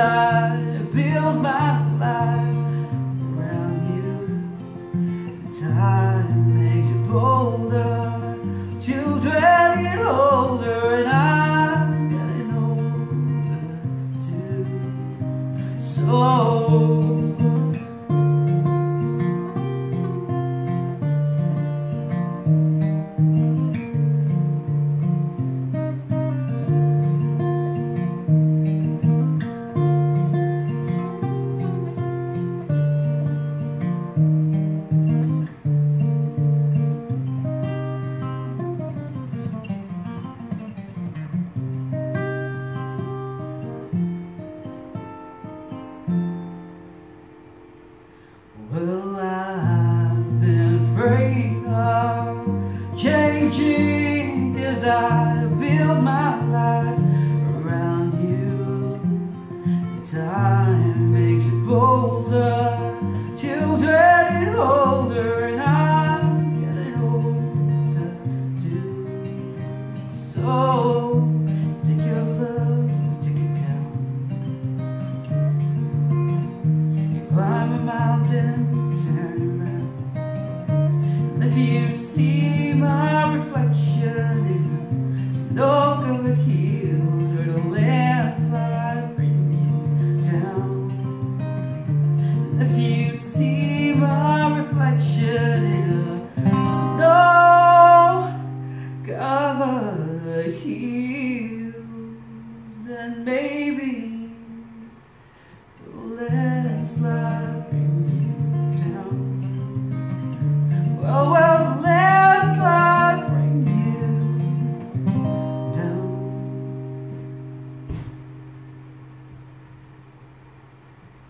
I build my life around you. Time makes you bold. as I build my life around you. Time makes you bolder, children get older, and I'm getting older too. So take your love, take it down. You climb a mountain. baby, let.